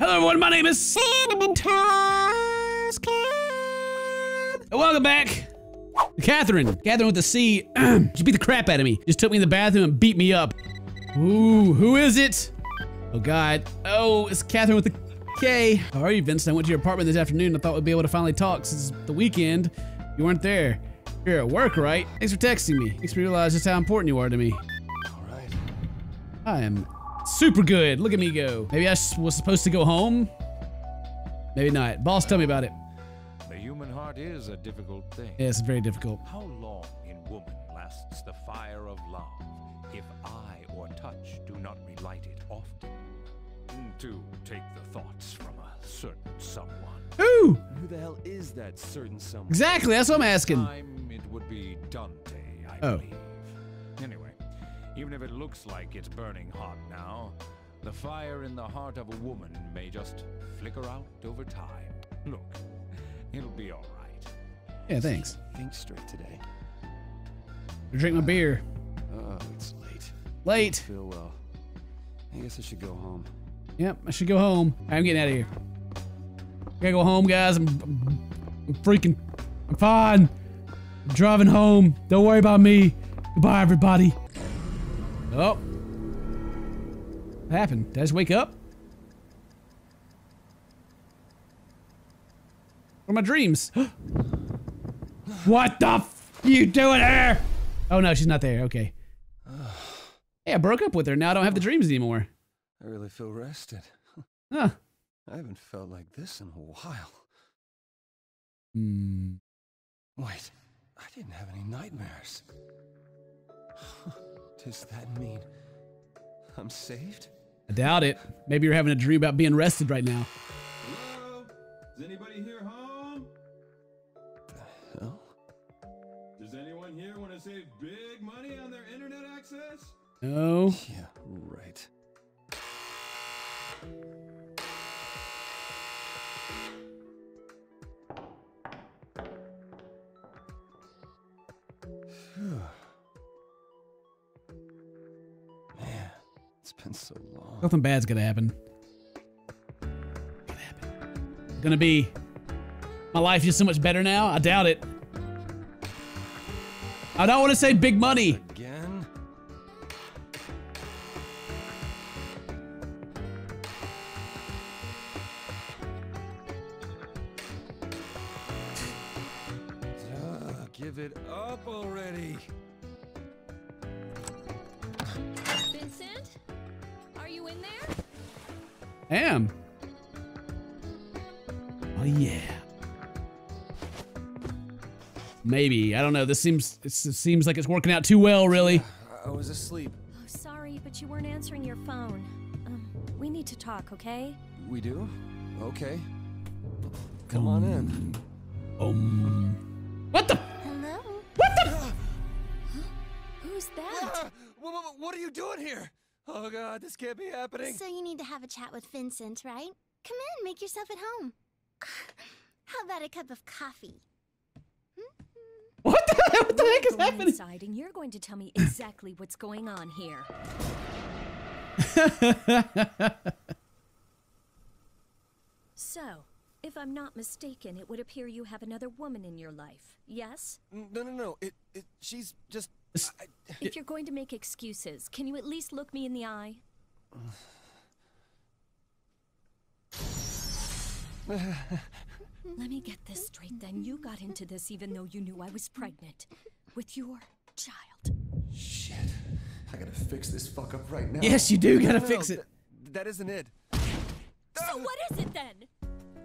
Hello, everyone. My name is Cinnamon Toast Ken. And welcome back. Catherine. Catherine with the C. she beat the crap out of me. Just took me in the bathroom and beat me up. Ooh, who is it? Oh, God. Oh, it's Catherine with the K. How are you, Vincent? I went to your apartment this afternoon. I thought we'd be able to finally talk since the weekend. You weren't there. You're at work, right? Thanks for texting me. Makes me realize just how important you are to me. All right. I am super good. Look at me go. Maybe I was supposed to go home? Maybe not. Boss, tell me about it. The human heart is a difficult thing. Yeah, it's very difficult. How long in woman lasts the fire of love if eye or touch do not relight it often? Mm, To take the thoughts from a certain someone. Ooh, Who the hell is that certain someone? exactly. That's what I'm asking. Time it would be Dante, I Oh. believe. Anyway, even if it looks like it's burning hot now, the fire in the heart of a woman may just flicker out over time. Look, it'll be all right. Yeah, thanks. Think straight today. Drink my uh, beer. Oh, it's late. Late. Feel well. I guess I should go home. Yep, I should go home. I'm getting out of here. Gotta go home, guys. I'm, I'm freaking. I'm fine. I'm driving home. Don't worry about me. Goodbye, everybody. Oh. What happened? Did I just wake up? Are my dreams? what the f you doing here? Oh no, she's not there. Okay. Hey, I broke up with her. Now I don't have the dreams anymore. I really feel rested. Huh. I haven't felt like this in a while. Hmm. Wait, I didn't have any nightmares. Does that mean I'm saved? I doubt it. Maybe you're having a dream about being rested right now. Hello? Is anybody here home? The hell? Does anyone here want to save big money on their internet access? No. Yeah, right. Been so long. Nothing bad's gonna happen. Gonna happen. Gonna be my life just so much better now? I doubt it. I don't want to say big money. Again? Maybe. I don't know. This seems it seems like it's working out too well, really. I was asleep. Oh, sorry, but you weren't answering your phone. Um, we need to talk, okay? We do? Okay. Come on in. Um. What the? Hello? What the Huh? Who's that? Ah, wha- wha- what are you doing here? Oh god, this can't be happening. So you need to have a chat with Vincent, right? Come in, make yourself at home. How about a cup of coffee? What the? What the heck is happening? inside, and you're going to tell me exactly what's going on here. So, if I'm not mistaken, it would appear you have another woman in your life. Yes? Mm, no, no, no. It, it, she's just. I, If you're going to make excuses, can you at least look me in the eye? Let me get this straight then. You got into this even though you knew I was pregnant with your child. shit. I gotta fix this fuck up right now. Yes, you do gotta No, no, fix it. th- that isn't it. So what is it then?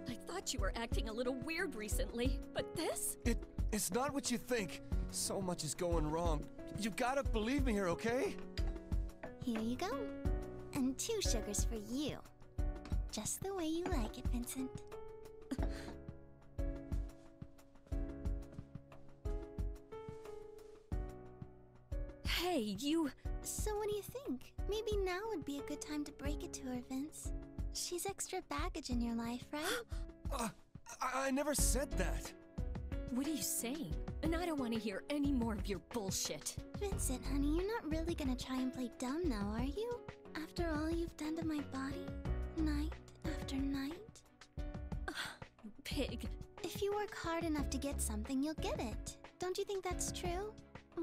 I thought you were acting a little weird recently, but this? It, it's not what you think. So much is going wrong. You gotta believe me here, okay? Here you go. And two sugars for you. Just the way you like it, Vincent. Hey, you. So what do you think? Maybe now would be a good time to break it to her, Vince. She's extra baggage in your life, right? Uh, I, I never said that. What are you saying? And I don't want to hear any more of your bullshit. Vincent, honey, you're not really gonna try and play dumb now, are you? After all you've done to my body, night after night. Ugh, pig. If you work hard enough to get something, you'll get it. Don't you think that's true?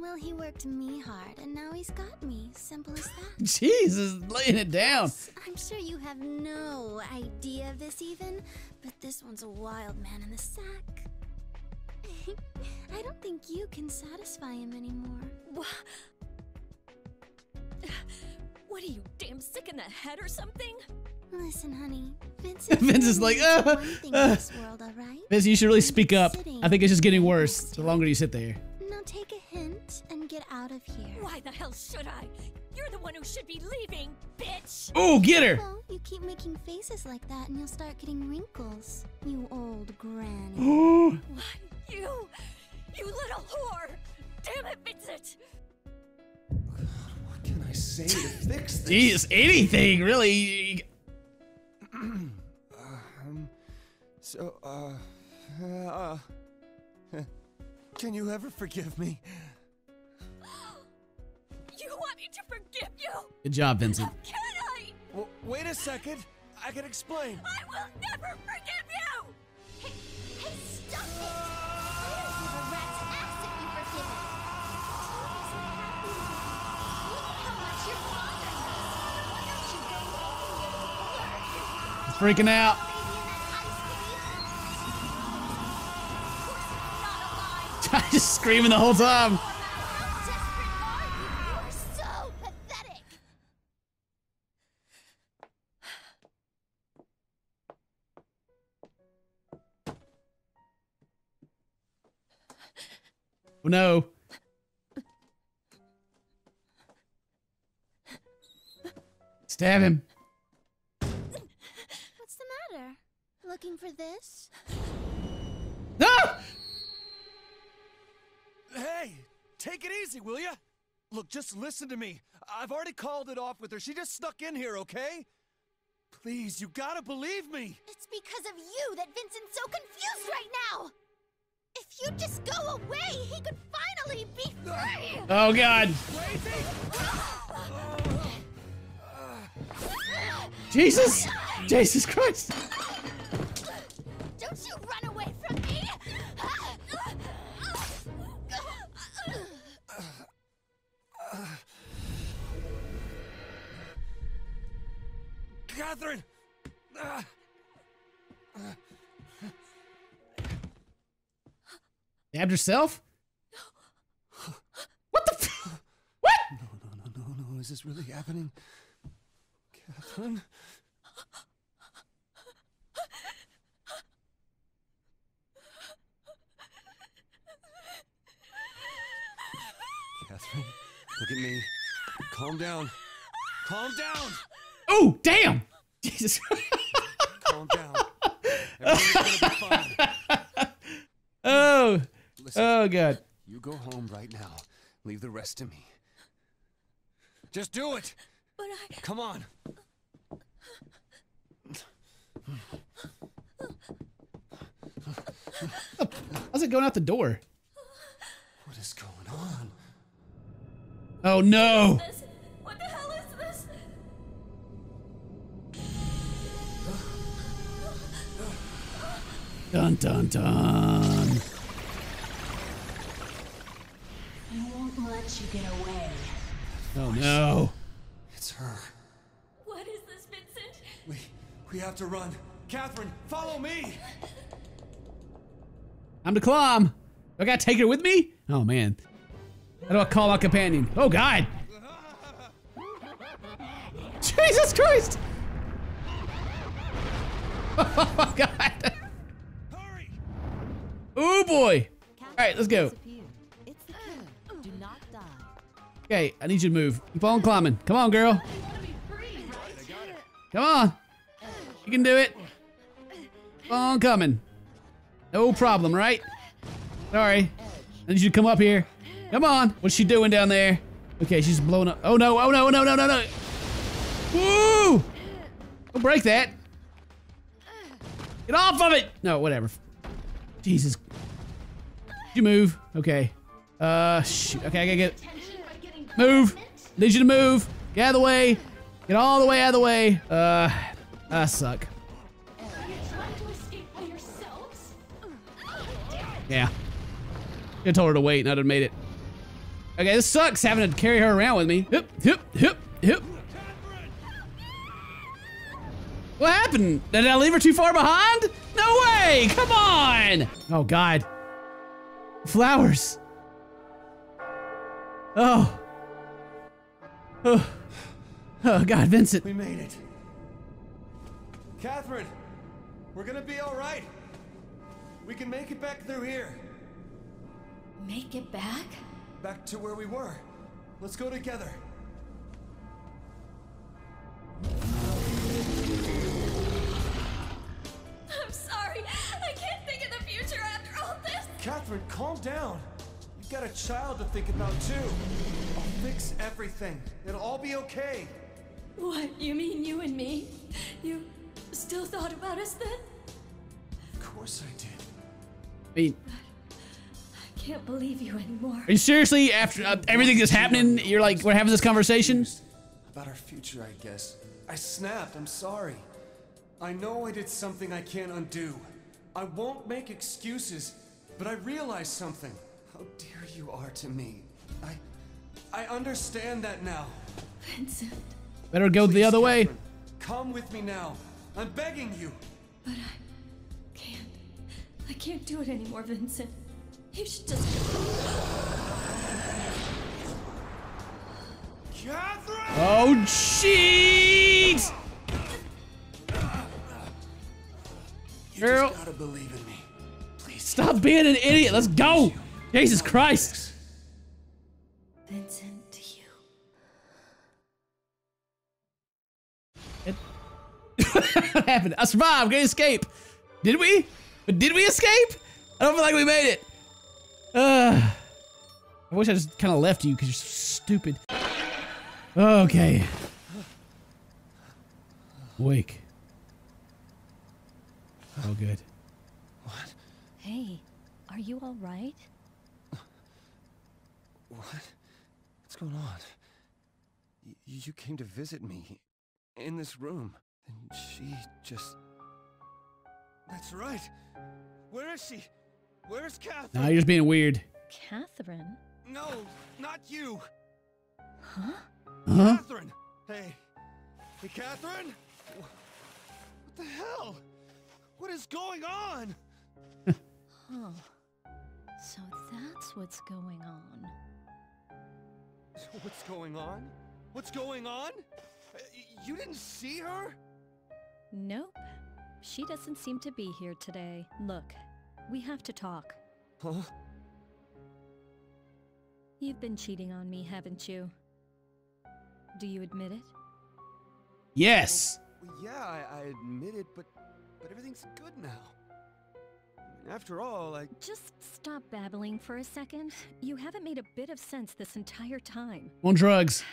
Well, he worked me hard, and now he's got me. Simple as that. Jesus, laying it down. I'm sure you have no idea of this even, but this one's a wild man in the sack. I don't think you can satisfy him anymore. Wha- What are you, damn sick in the head or something? Listen, honey, Vincent. Vince is like, "Uh, uh." this world, all right? Vince, you should really speak up. I think it's just getting worse the longer you sit there. Now take a hint and get out of here. Why the hell should I? You're the one who should be leaving, bitch! Oh, get her. Well, you keep making faces like that, and you'll start getting wrinkles. You old granny. Oh, Why, you! You little whore! Damn it, Vincent! What can I say to fix this? Jesus, anything really. Um, so, uh, uh, uh, can you ever forgive me? You want me to forgive you? Good job, Vincent. How Can I? W- wait a second. I can explain. I will never forgive you! Hey, hey, stop it! I don't give a rat's ass if you forgive him. Tony's so. Look how much you're bothering us. Why don't you go home, you freaking out. I just screaming the whole time. No. Stab him. What's the matter? Looking for this? Ah! Hey, take it easy, will ya? Look, just listen to me. I've already called it off with her. She just snuck in here, okay? Please, you gotta believe me. It's because of you that Vincent's so confused right now. If you just go away, he could finally be free. Oh, God. Jesus. Jesus Christ. Don't you run away from me! Catherine! Stabbed herself? What the f- What? No, no, no, no, no. Is this really happening? Catherine? Catherine, look at me. Calm down. Calm down. Oh, damn. Jesus. Calm down. Everything's gonna be fine. oh. Listen, Oh, God. you go home right now. Leave the rest to me. Just do it. But I. Come on. How's it going out the door? What is going on? Oh, no. What the hell is this? Dun, dun, dun. Won't let you get away. Oh, no. It's her. What is this, Vincent? We we have to run. Catherine, follow me. I'm to climb. I gotta take her with me? Oh, man. How do I call my companion? Oh, God. Jesus Christ. Oh, God. Hurry. Oh, boy. All right, let's go. Okay, I need you to move. Keep on climbing. Come on, girl. Come on. You can do it. Keep on coming. No problem, right? Sorry. I need you to come up here. Come on. What's she doing down there? Okay, she's blowing up. Oh, no. Oh, no. No, no, no, no. Woo! Don't break that. Get off of it. No, whatever. Jesus. Did you move? Okay. Uh, shoot. Okay, I gotta get. Move. Need you to move. Get out of the way. Get all the way out of the way. Uh, I suck. Yeah. I told her to wait and I'd have made it. Okay, this sucks having to carry her around with me. Hip, hip, hip, hip. What happened? Did I leave her too far behind? No way! Come on! Oh, God. Flowers. Oh. Oh. Oh, God, Vincent. We made it. Catherine, we're gonna be all right. We can make it back through here. Make it back? Back to where we were. Let's go together. I'm sorry. I can't think of the future after all this. Catherine, calm down. You've got a child to think about too. I'll fix everything. It'll all be okay. What? You mean you and me? You still thought about us then? Of course I did. I mean, I can't believe you anymore. are you seriously, after uh, everything that's happening, you're like, we're having this conversation? About our future, I guess. I snapped. I'm sorry. I know I did something I can't undo. I won't make excuses, but I realized something. How dear you are to me. I I understand that now. Vincent, Better go the Please, other way. Come with me now. I'm begging you. but I can't. I can't do it anymore, Vincent. You should just. Catherine! Oh, jeez! You Girl. just gotta believe in me. Please. Stop being an idiot. Let's go. Jesus Christ. Vincent, to you. what happened? I survived. Gonna escape. Did we? But Did we escape? I don't feel like we made it. Uh, I wish I just kind of left you because you're so stupid. Okay. Wake. Oh, good. What? Hey, are you all right? What? What's going on? Y- you came to visit me in this room, and she just. That's right. Where is she? Where's Catherine? Now you're just being weird. Catherine? No, not you. Huh? Huh? Catherine. Hey, hey, Catherine. What the hell? What is going on? Oh. So that's what's going on. What's going on? What's going on? Uh, You didn't see her? Nope. She doesn't seem to be here today. Look, we have to talk. Huh? You've been cheating on me, haven't you? Do you admit it? Yes. Well, yeah, I, I admit it, but but everything's good now. After all, I Just stop babbling for a second. You haven't made a bit of sense this entire time. On drugs.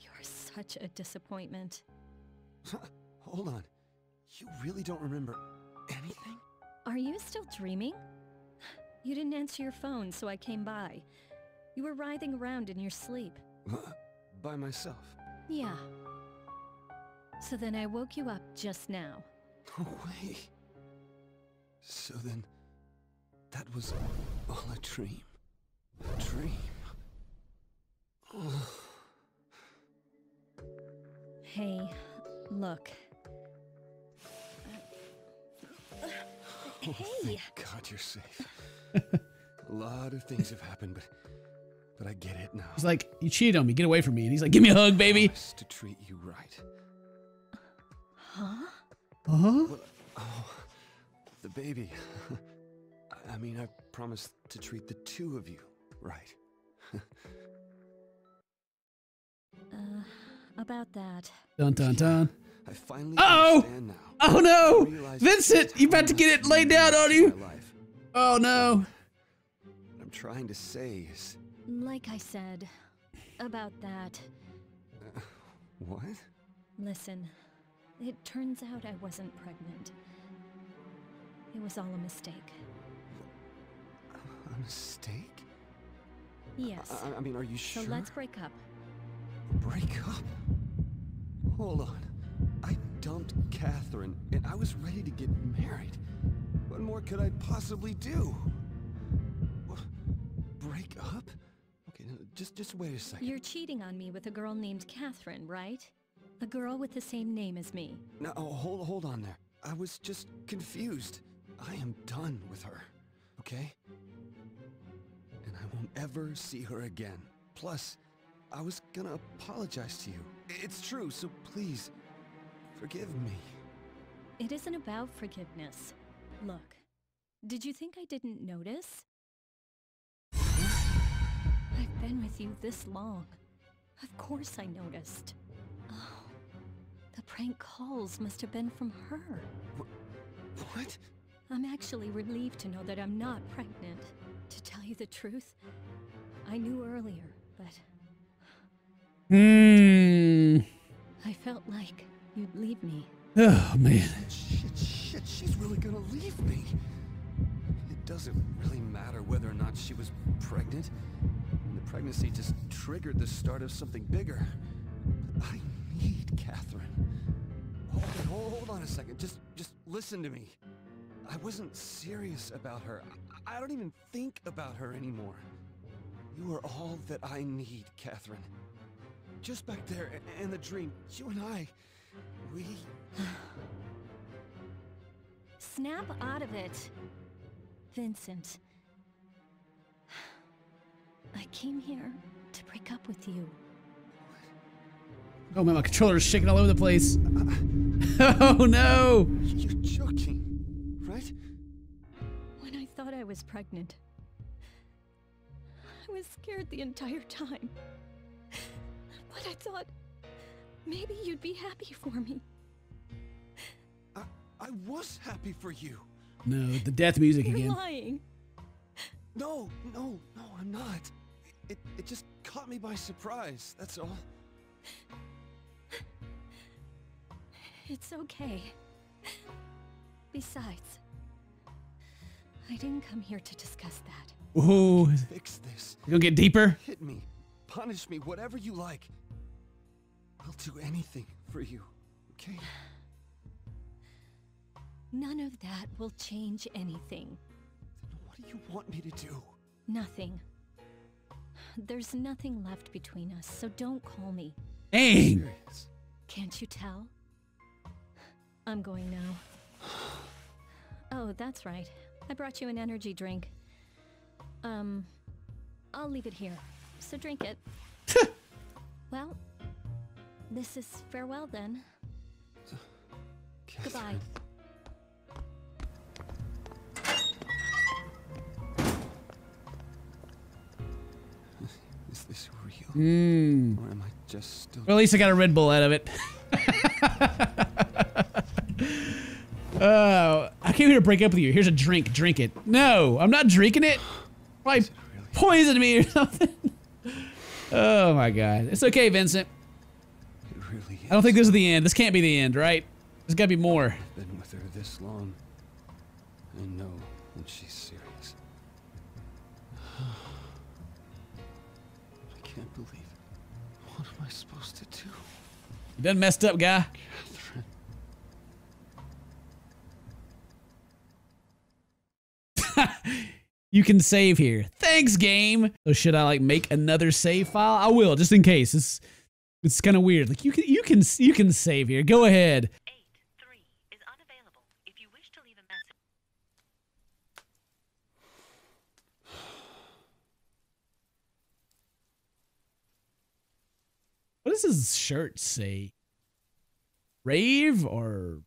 You're such a disappointment. hold on. You really don't remember anything? Are you still dreaming? You didn't answer your phone, so I came by. You were writhing around in your sleep. By myself. Yeah. So then I woke you up just now. No way. So then, that was all a dream. A dream. Oh, Hey, look. Hey! thank God you're safe. a lot of things have happened, but but I get it now. He's like, you cheated on me. Get away from me. And he's like, give me a hug, baby. Promise to treat you right. Huh? Uh-huh. Oh, the baby. I- I mean, I promised to treat the two of you right. Uh, about that. Dun, dun, dun. I finally Uh-oh! understand now. Oh, no. Vincent, you about to get it laid down on you? Oh, no. What I'm trying to say is, Like I said, about that. what? Listen, it turns out I wasn't pregnant. It was all a mistake. A mistake? Yes. I, I mean, are you sure? so let's break up. break up. Hold on. I dumped Catherine, and I was ready to get married. What more could I possibly do? Break up? Okay, just just wait a second. You're cheating on me with a girl named Catherine, right? A girl with the same name as me. Now, oh, hold hold on there. I was just confused. I am done with her. Okay? And I won't ever see her again. Plus, I was gonna apologize to you. It's true, so please forgive me. It isn't about forgiveness. Look, did you think I didn't notice? I've been with you this long. Of course I noticed. Oh, the prank calls must have been from her. What? I'm actually relieved to know that I'm not pregnant. To tell you the truth, I knew earlier, but Hmm. I felt like you'd leave me. Oh man. Shit, shit, she's really gonna leave me. It doesn't really matter whether or not she was pregnant. The pregnancy just triggered the start of something bigger. I need Catherine. Hold, on, hold, hold on a second. Just, just listen to me. I wasn't serious about her. I, I don't even think about her anymore. You are all that I need, Catherine. Just back there in the dream, you and I, we Snap out of it. Vincent. I came here to break up with you. Oh man, my controller is shaking all over the place. Oh no. You're joking, right? When I thought I was pregnant, I was scared the entire time. But I thought maybe you'd be happy for me. I, I was happy for you. No, the death music You're again. lying. No, no, no, I'm not. It, it just caught me by surprise, that's all. It's okay. Besides, I didn't come here to discuss that. Ooh, Fix this. you gonna get deeper? Hit me. Punish me, whatever you like. I'll do anything for you, okay? None of that will change anything. Then What do you want me to do? Nothing. There's nothing left between us, so don't call me. Dang. Serious. Can't you tell? I'm going now. Oh, that's right. I brought you an energy drink. Um, I'll leave it here. So drink it. well, this is farewell then. Goodbye. Is this real? Hmm. Or am I just still Well, at least I got a Red Bull out of it. Oh, I came here to break up with you. Here's a drink. Drink it. No, I'm not drinking it. Probably poisoned me or something. Oh my god. It's okay, Vincent. It really is. I don't think this is the end. This can't be the end, right? There's gotta be more. been with her this long. I know when she's serious. I can't believe it. What am I supposed to do? You done messed up, guy. Catherine. You can save here. Thanks, game. So should I like make another save file? I will, just in case. It's it's kind of weird. Like you can you can you can save here. Go ahead. What does his shirt say? Rave or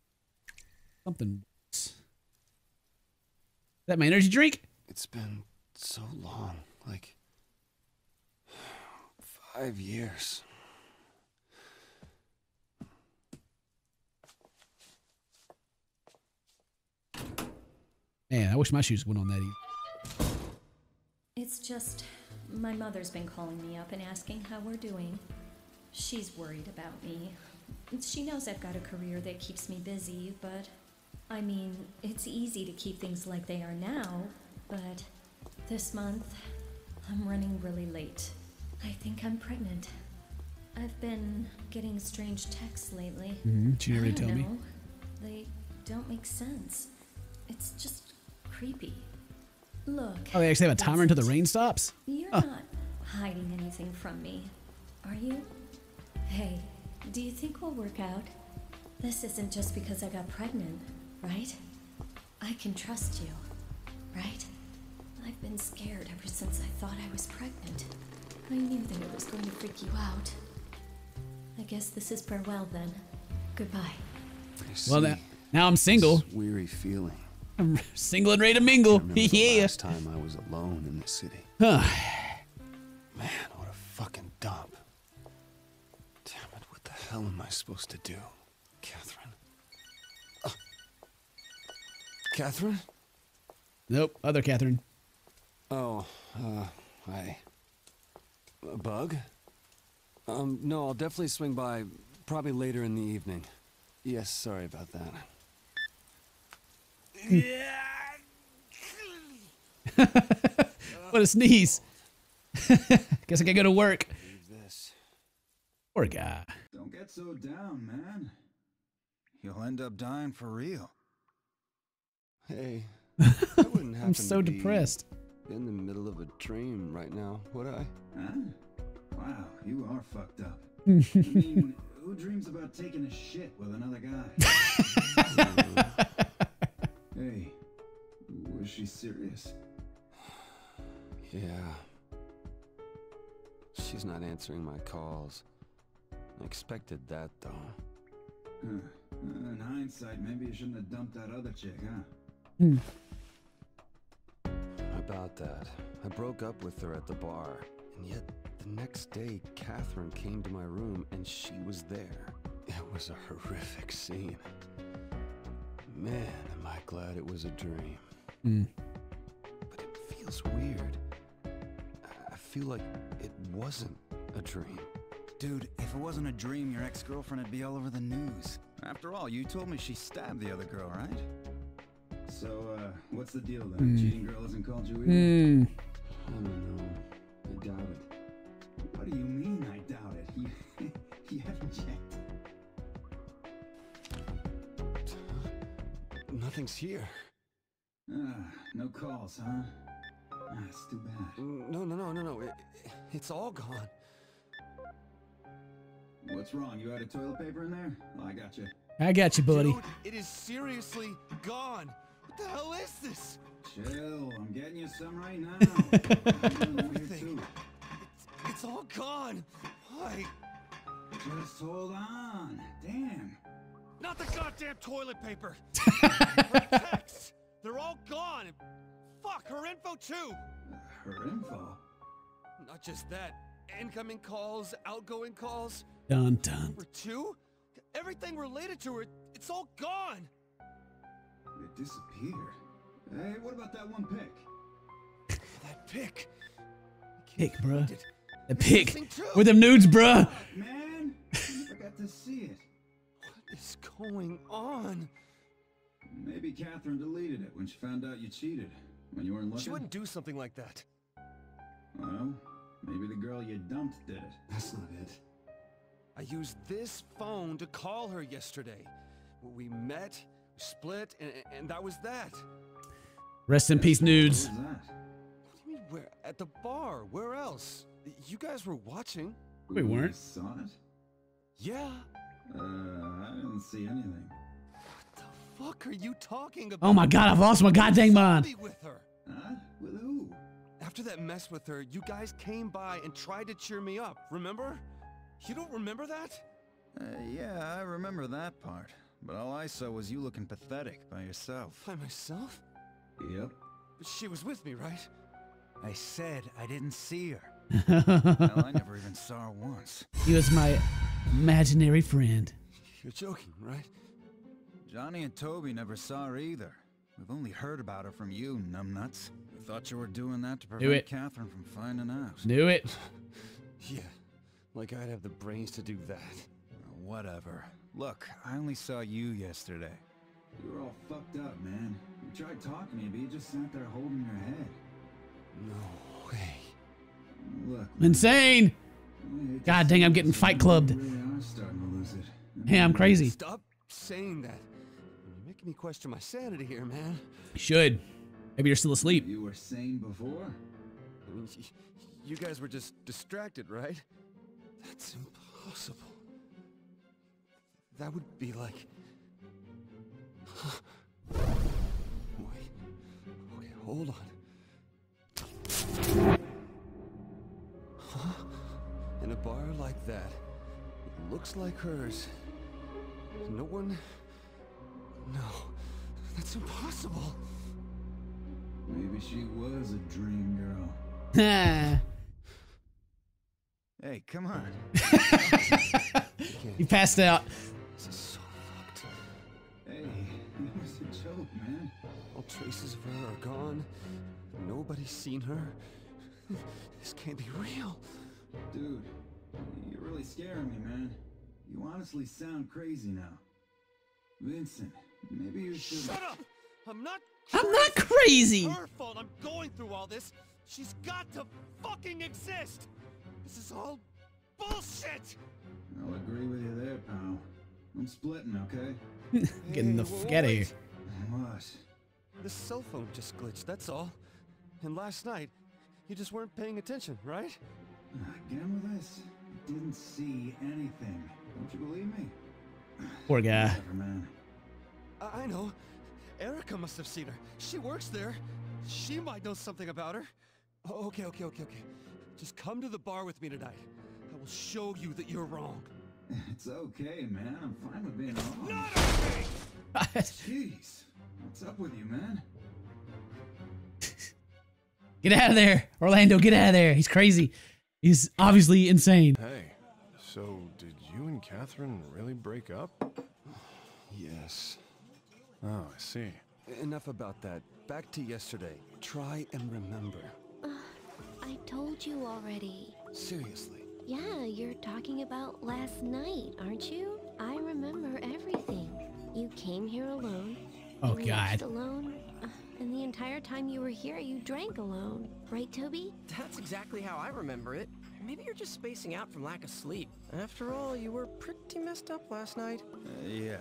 something? Is that my energy drink? It's been so long. Like. Five years. Man, I wish my shoes went on that easy. It's just my mother's been calling me up and asking how we're doing. She's worried about me. She knows I've got a career that keeps me busy, but I mean, it's easy to keep things like they are now, but this month I'm running really late. I think I'm pregnant. I've been getting strange texts lately. Mhm, never did don't tell me. know. They don't make sense. It's just creepy. Look. Oh, they actually have a timer until the rain stops? You're Oh. not hiding anything from me, are you? Hey, do you think we'll work out? This isn't just because I got pregnant, right? I can trust you, right? I've been scared ever since I thought I was pregnant. I knew that it was going to freak you out. I guess this is farewell then. Goodbye. Well, see. now, now I'm single. This weary feeling. I'm single and ready to mingle. Remember the yeah. last time I was alone in the city. Huh. Man, what a fucking dump. Damn it, what the hell am I supposed to do? Catherine. Uh, Catherine? Nope, other Catherine. Oh, uh, hi. A bug? Um, no, I'll definitely swing by probably later in the evening. Yes, sorry about that. What a sneeze. Guess I gotta go to work. Leave this. Poor guy. Don't get so down, man. You'll end up dying for real. Hey, I wouldn't happen I'm so to be depressed. In the middle of a dream right now, would I? Huh? Wow, you are fucked up. I mean, who dreams about taking a shit with another guy? hey, was she serious? Yeah. She's not answering my calls. I expected that, though. Huh. Uh, in hindsight, maybe you shouldn't have dumped that other chick, huh? About that, I broke up with her at the bar, and yet the next day, Catherine came to my room and she was there. It was a horrific scene. Man, am I glad it was a dream. Mm. But it feels weird. I- I feel like it wasn't a dream. Dude, if it wasn't a dream, your ex-girlfriend would be all over the news. After all, you told me she stabbed the other girl, right? So, uh, what's the deal then? Hmm. Cheating girl hasn't called you either? Hmm. I don't know. I doubt it. What do you mean, I doubt it? You, you haven't checked. Nothing's here. Ah, no calls, huh? Ah, too bad. No, no, no, no, no. It, it's all gone. What's wrong? You had a toilet paper in there? Well, I got you. I got you, buddy. Dude, it is seriously gone. What the hell is this? Chill, I'm getting you some right now. I'm feeling weird Everything. It's, it's all gone. Why? Just hold on. Damn. Not the goddamn toilet paper. her texts. They're all gone. Fuck, her info too. Her info. Not just that. Incoming calls, outgoing calls. Dun dun. Number two? Everything related to her, it's all gone. It disappeared. Hey, what about that one pic? That pic. Pick, bruh. it. The pick. missing too. With them nudes, bruh. Man, I got to see it. What is going on? Maybe Catherine deleted it when she found out you cheated. When you weren't looking? She wouldn't do something like that. Well, maybe the girl you dumped did it. That's not it. I used this phone to call her yesterday. We met, split, and, and that was that. Rest in peace, nudes. What was that? What do you mean, where? At the bar. Where else? You guys were watching. We weren't. Saw it? Yeah. Uh, I didn't see anything. What the fuck are you talking about? Oh my god, I've lost my goddamn mind. Be with her. Huh? With who? After that mess with her, you guys came by and tried to cheer me up. Remember? You don't remember that? Uh, yeah, I remember that part. But all I saw was you looking pathetic by yourself. By myself? Yep. But she was with me, right? I said I didn't see her. Hell, I never even saw her once. He was my imaginary friend. You're joking, right? Jonny and Toby never saw her either. We've only heard about her from you, numbnuts. We thought you were doing that to prevent it. Catherine from finding out. Knew it. Yeah. Like I'd have the brains to do that. Whatever. Look, I only saw you yesterday. You were all fucked up, man. You tried talking to you, but you just sat there holding your head. No way. Look, Insane. I hate to God say dang, I'm getting fight clubbed. really are starting to lose it. Hey, I'm crazy. Stop saying that. You're making me question my sanity here, man. You Should. Maybe you're still asleep. You were sane before? I mean, you guys were just distracted, right? That's impossible. That would be like. Wait. Okay, hold on. Huh? In a bar like that, it looks like hers. No one. No, that's impossible. Maybe she was a dream girl. Ha. Hey, come on. he passed out. Man. All traces of her are gone. Nobody's seen her. This can't be real. Dude, you're really scaring me, man. You honestly sound crazy now. Vincent, maybe you should. Shut up! I'm not. I'm not crazy. It's her fault. I'm going through all this. She's got to fucking exist. This is all bullshit. I'll agree with you there, pal. I'm splitting, okay? Getting the Hey, f wait, out of here. Wait. What? The cell phone just glitched, that's all. And last night, you just weren't paying attention, right? Again with this? Didn't see anything. Don't you believe me? Poor guy. Man. I, I know. Erica must have seen her. She works there. She might know something about her. Oh, okay, okay, okay, okay. Just come to the bar with me tonight. I will show you that you're wrong. It's okay, man. I'm fine with being wrong. Not okay. Jeez. What's up with you, man? Get out of there, Orlando. Get out of there. He's crazy. He's obviously insane. Hey, so did you and Catherine really break up? Yes. Oh, I see. Enough about that. Back to yesterday. Try and remember. Uh, I told you already. Seriously. Yeah, you're talking about last night, aren't you? I remember everything. You came here alone. Oh, you God. alone. uh, And the entire time you were here, you drank alone. Right, Toby? That's exactly how I remember it. Maybe you're just spacing out from lack of sleep. After all, you were pretty messed up last night. Uh, yeah.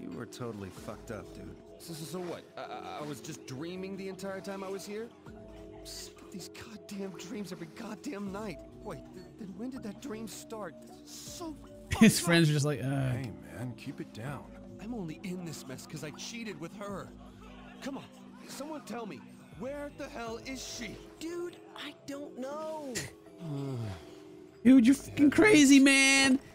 You were totally fucked up, dude. So, so, so what? I, I- I was just dreaming the entire time I was here? These goddamn dreams every goddamn night. Wait, th- then when did that dream start? So His friends are just like, uh, Hey, man, keep it down. I'm only in this mess because I cheated with her. Come on, someone tell me, where the hell is she? Dude, I don't know. dude, you're fucking crazy, man.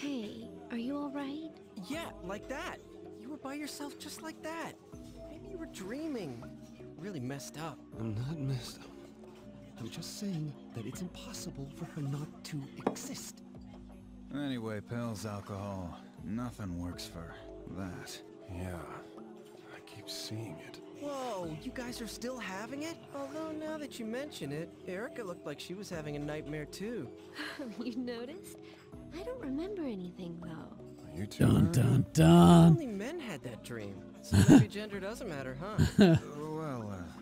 Hey, are you alright? Yeah, like that. You were by yourself just like that. Maybe you were dreaming. You're Really messed up. I'm not messed up. I'm just saying that it's impossible for her not to exist. Anyway, pills, alcohol. Nothing works for that. Yeah, I keep seeing it. Whoa, you guys are still having it? Although now that you mention it, Erica looked like she was having a nightmare too. you noticed? I don't remember anything, though. You too? Dun dun dun. Only men had that dream. So maybe gender doesn't matter, huh? Well, uh,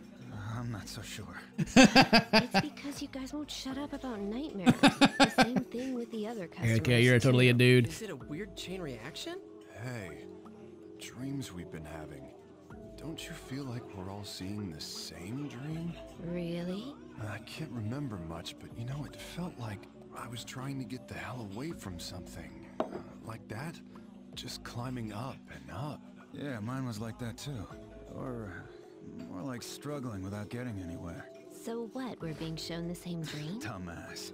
I'm not so sure. It's because you guys won't shut up about nightmares. the same thing with the other customers. Erica, you're totally a dude. Is it a weird chain reaction? Hey, dreams we've been having. Don't you feel like we're all seeing the same dream? Really? I can't remember much, but you know, it felt like I was trying to get the hell away from something. Uh, like that. Just climbing up and up. Yeah, mine was like that too. Or more like struggling without getting anywhere. So what? We're being shown the same dream? Dumbass.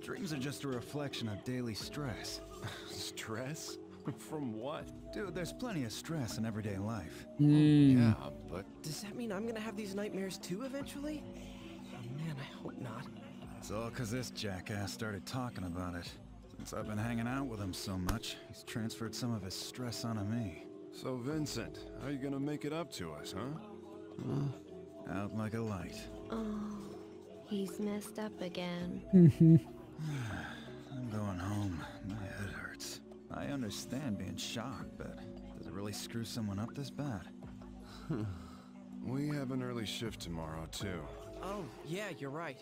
Dreams are just a reflection of daily stress. Stress? From what? Dude, there's plenty of stress in everyday life. Hmm. Yeah, but Does that mean I'm gonna have these nightmares too eventually? Oh man, I hope not. It's all cause this jackass started talking about it. Since I've been hanging out with him so much, he's transferred some of his stress onto me. So Vincent, how are you gonna make it up to us, huh? Out like a light. Oh, he's messed up again. I'm going home. My head hurts. I understand being shocked, but does it really screw someone up this bad? We have an early shift tomorrow, too. Oh, yeah, you're right.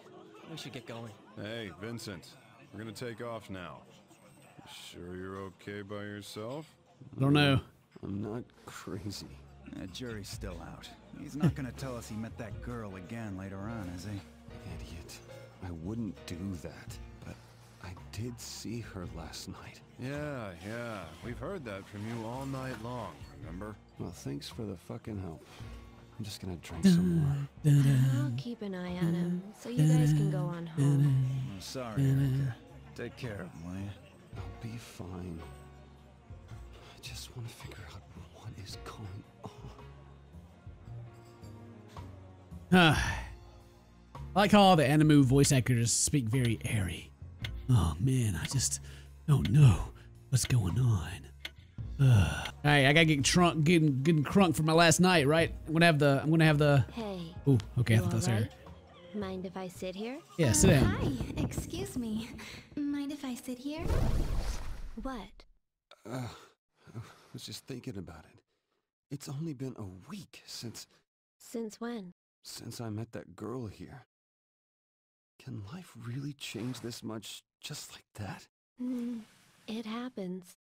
We should get going. Hey, Vincent, we're gonna take off now. You sure you're okay by yourself? I don't know. I'm not crazy. That jury's still out. He's not gonna tell us he met that girl again later on, is he? Idiot. I wouldn't do that, but I did see her last night. Yeah, yeah. We've heard that from you all night long, remember? Well, thanks for the fucking help. I'm just gonna drink some more. I'll keep an eye on him, so you guys can go on home. I'm sorry, Erica. Take care of him, will you? I'll be fine. I just want to figure out what is going on. I like how all the anime voice actors speak very airy. Oh man, I just don't know what's going on. Uh, all right, I gotta get drunk, getting getting crunk for my last night, right? I'm gonna have the, I'm gonna have the. Hey. Oh, okay, I thought that was her. alright? Mind if I sit here? Yeah, sit down. Hi, excuse me. Mind if I sit here? What? Uh, I was just thinking about it. It's only been a week since Since when? Since I met that girl here. Can life really change this much just like that? Hmm, it happens.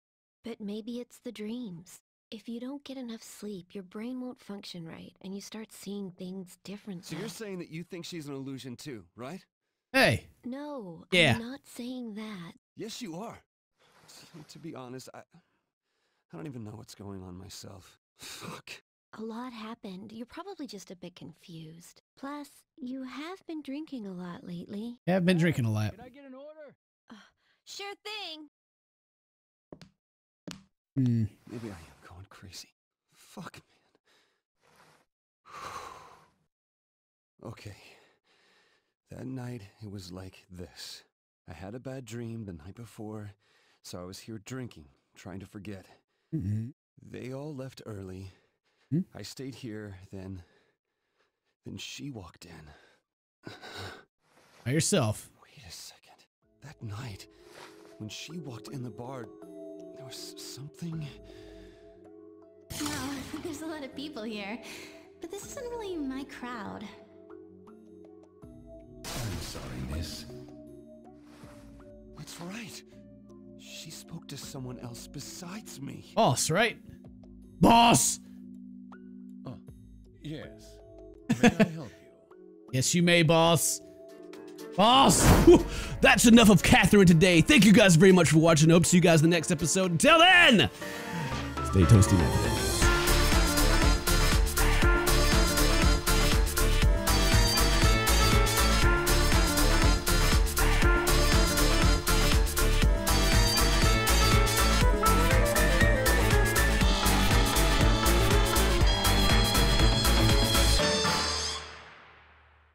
But maybe it's the dreams. If you don't get enough sleep, your brain won't function right, and you start seeing things differently. So you're saying that you think she's an illusion too, right? Hey. No, Yeah. I'm not saying that. Yes, you are. To be honest, I I don't even know what's going on myself. Fuck. A lot happened. You're probably just a bit confused. Plus, you have been drinking a lot lately. Yeah, I've been drinking a lot. Can I get an order? Sure thing. Hmm. Maybe I am going crazy. Fuck, man. okay. That night, it was like this. I had a bad dream the night before, so I was here drinking, trying to forget. Mm-hmm. They all left early. Hmm? I stayed here, then... Then she walked in. By yourself. Wait a second. That night, when she walked in the bar, there was something... No, there's a lot of people here. But this isn't really my crowd. I'm sorry, miss. That's right. She spoke to someone else besides me. Boss, right? Boss. Yes. May I help you? Yes, you may, boss. Boss! Whew. That's enough of Catherine today. Thank you guys very much for watching. Hope to see you guys in the next episode. Until then, stay toasty.